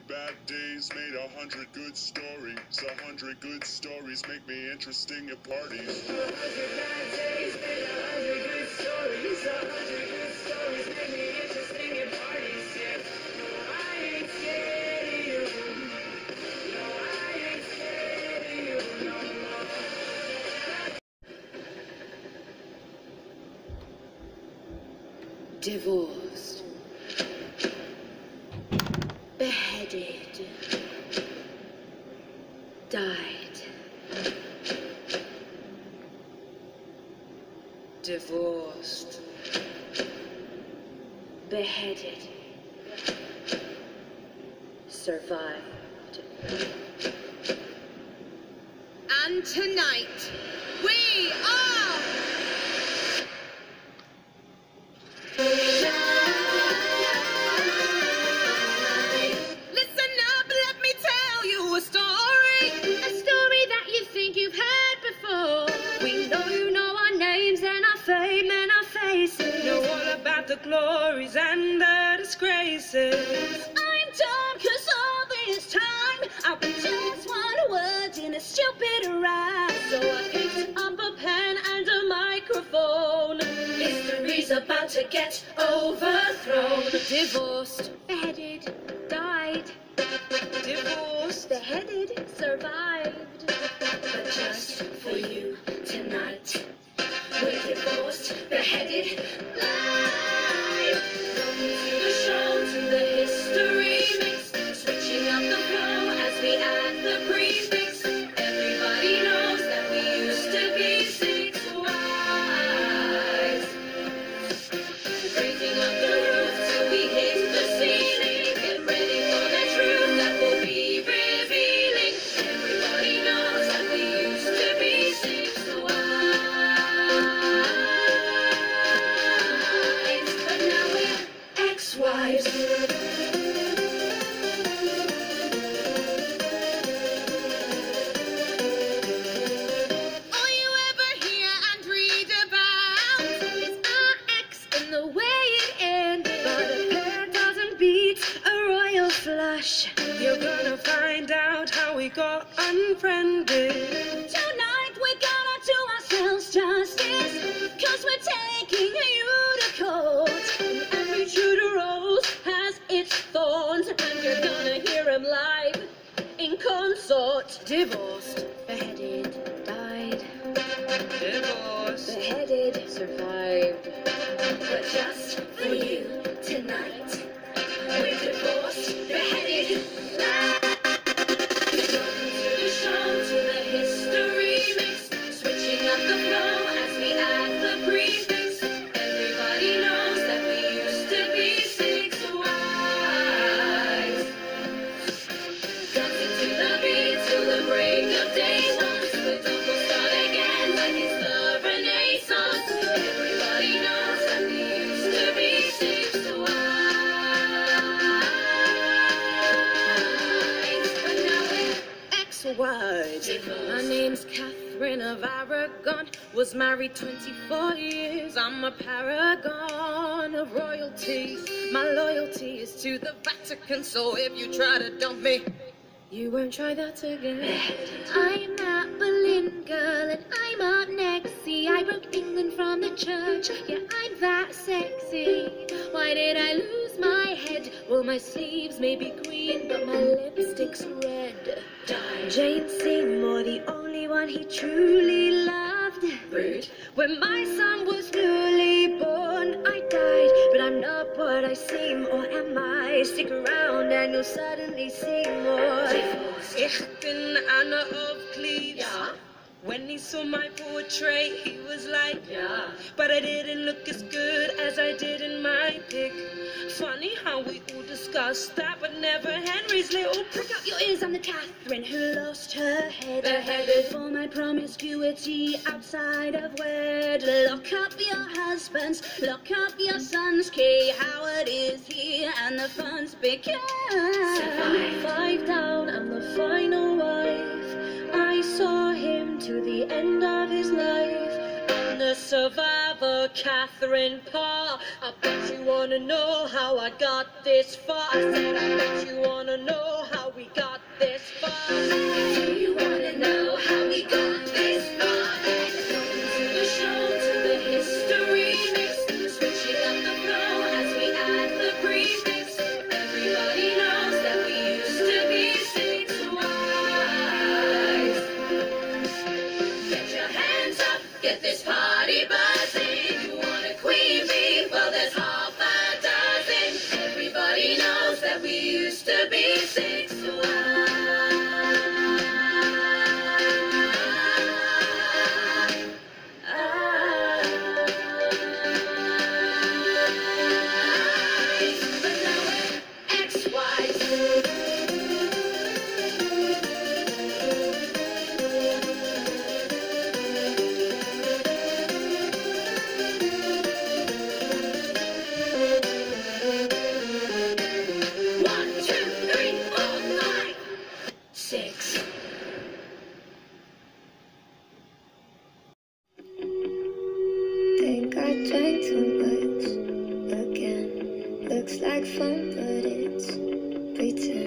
hundred bad days made a hundred good stories. A hundred good stories make me interesting at parties. A hundred bad days made a hundred good stories. A hundred good stories make me interesting at parties. Yeah. No, I ain't scared of you. No, I ain't scared of you no more. Divorced. Beheaded. Died. Divorced. Beheaded. Survived. And tonight, we are. And our fame and our faces. Know all about the glories and the disgraces. I'm done cause all this time I've been just one word in a stupid rhyme. So I picked up a pen and a microphone. History's about to get overthrown. Divorced, beheaded, died. Divorced. Beheaded, survived. You're gonna find out how we got unfriended. Tonight we're gonna do ourselves justice. Cause we're taking you Tudor court. And every to rose has its thorns. And you're gonna hear hear 'em live in consort. Divorced, Ex-wives. My name's Catherine of Aragon. Was married 24 years. I'm a paragon of royalty. My loyalty is to the Vatican. So if you try to dump me, you won't try that again. I'm that Boleyn girl, and I'm up next. See, I broke England from the church. Yeah, I'm that sexy. Why did I lose my head? Well, my sleeves may be green, but my lipstick's red. Jane Seymour, the only one he truly loved. rude. When my son was newly born, I died, but I'm not what I seem, or am I? Stick around and you'll suddenly see more. Ich bin Anna of Cleves. Yeah. When he saw my portrait, he was like, Yeah. but I didn't look as good as I did in my pic. Funny how we all discussed that, but never Henry's little Prick out your ears, I'm the Catherine who lost her head. Beheaded. For my promiscuity outside of wed. Lock up your husbands, lock up your sons. Kay Howard is here and the fun's begun. Five down, I'm the final wife. End of his life. I'm the survivor, Catherine Parr. I bet you wanna know how I got this far. I said, I bet you wanna know how we got this far. Do you wanna know how we got we used to be six Playing too much again. Looks like fun, but it's pretend.